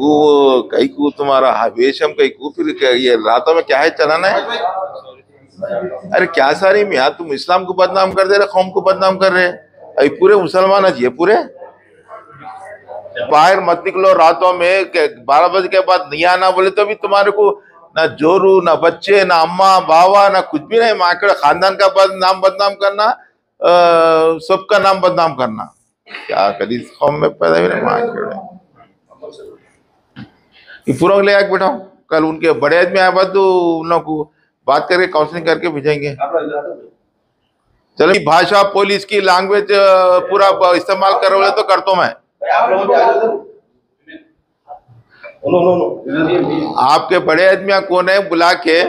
वो को तुम्हारा वेशम कई को फिर ये रातों में क्या है चलाना है? अरे क्या सारी मियाँ तुम इस्लाम को बदनाम कर दे रहे कौम को बदनाम कर रहे अरे पूरे मुसलमान आज ये पूरे? बाहर मत निकलो रातों में बारह बजे के बाद नहीं आना बोले तो भी तुम्हारे को ना जोरू ना बच्चे ना अम्मा बाबा ना कुछ भी नहीं माकड़ खानदान का बद, नाम बदनाम करना सबका नाम बदनाम करना। क्या कभी कौम में पैदा भी नहीं माकड़? ये पूरा ले आके बैठाओ कल उनके बड़े आदमी आए बाद तो उन लोग को बात करके काउंसलिंग करके भेजेंगे। चलो भाषा पुलिस की लैंग्वेज पूरा इस्तेमाल करो तो कर तो मैं। आपके बड़े आदमियाँ कौन है? बुला के।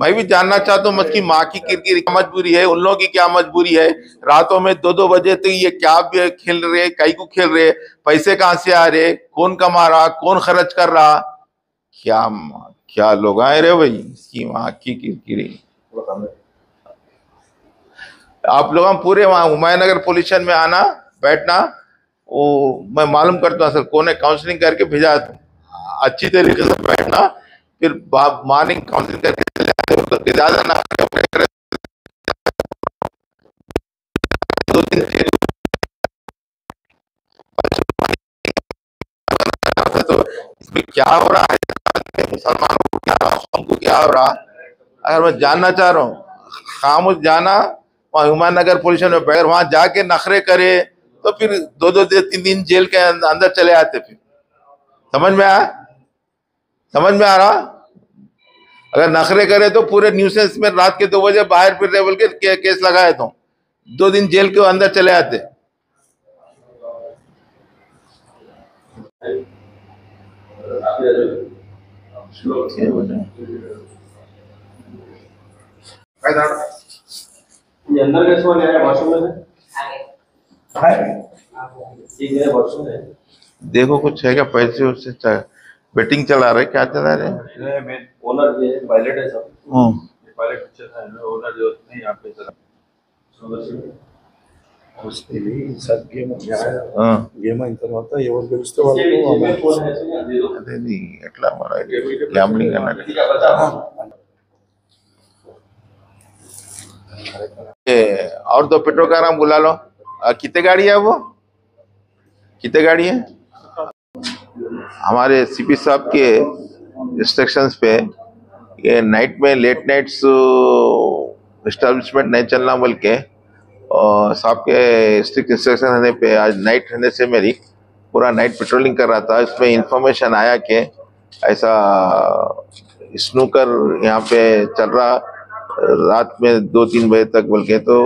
मैं भी जानना चाहता हूँ उसकी माँ की किरकिरी क्या मजबूरी है? उन लोगों की क्या मजबूरी है? रातों में दो दो बजे तक ये क्या खेल रहे कई को खेल रहे पैसे कहाँ से आ रहे कौन कमा रहा? कौन खर्च कर रहा? क्या क्या लोग आए रे भाई? इसकी माँ की किरकिरी। आप लोग हम पूरे वहाँ हुमायूं पोल्यूशन में आना बैठना वो मैं मालूम करता हूँ सर कौन है? काउंसलिंग करके भेजा अच्छी तरीके से बैठना फिर मॉर्निंग काउंसलिंग करके ज़्यादा ना दो तीन तो इसमें क्या हो रहा है? मुसलमानों को क्या हो रहा हमको क्या हो रहा अगर मैं जानना चाह रहा हूँ खामोश जाना वहाँ हुमायूं नगर पुलिस में बैठ वहाँ जाके नखरे करे तो फिर दो दो दिन तीन दिन जेल के अंदर चले आते फिर। समझ में आया? समझ में आ रहा? अगर नखरे करे तो पूरे न्यूसेंस में रात के दो बजे बाहर फिर बोल के के, केस लगाए तो। दो दिन जेल के अंदर चले आते। ये अंदर कैसे हो? वॉशरूम में से? ये गया वॉशरूम है देखो कुछ है क्या? पैसे उससे बेटिंग चला रहे क्या चला रहे ओनर ये पायलट है सब। पायलट पिक्चर है ओनर जो नहीं यहाँ पे सर हाँ. గేమ్ అయిన తర్వాత ఎవరు గెలిస్తే వాళ్ళు फोन है सुनिए दे दो అదే నీ ఎట్లా మన గ్యాంబ్లింగ్ అన్నట్టు किसी का बता ये और दो पेट्रोल का नाम बुला लो आ, कितने गाड़ी है वो कितने गाड़ी है हमारे सीपी साहब के इंस्ट्रक्शंस पे ये नाइट में लेट नाइट्स एस्टेब्लिशमेंट नहीं चलना बोल के और साहब के स्ट्रिक्ट इंस्ट्रक्शन रहने पे आज नाइट रहने से मेरी पूरा नाइट पेट्रोलिंग कर रहा था। इसमें इंफॉर्मेशन आया कि ऐसा स्नूकर यहाँ पे चल रहा रात में दो तीन बजे तक बोल के तो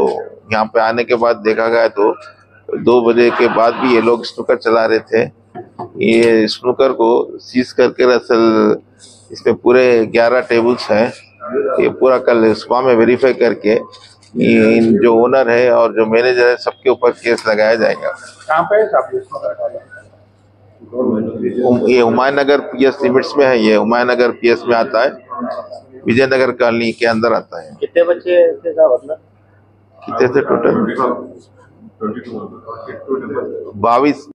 यहाँ पे आने के बाद देखा गया तो दो बजे के बाद भी ये लोग स्नूकर चला रहे थे। ये स्नूकर को सीज करके असल इसमें पूरे ग्यारह टेबल्स हैं। ये पूरा कल सुबह में वेरीफाई करके इन जो ओनर है और जो मैनेजर है सबके ऊपर केस लगाया जाएगा। कहाँ पे ये हुमायूं नगर पीएस लिमिट्स में है ये हुमायूं नगर पीएस में आता है। विजयनगर कॉलोनी के अंदर आता है। कितने बच्चे कितने थे टोटल बाईस।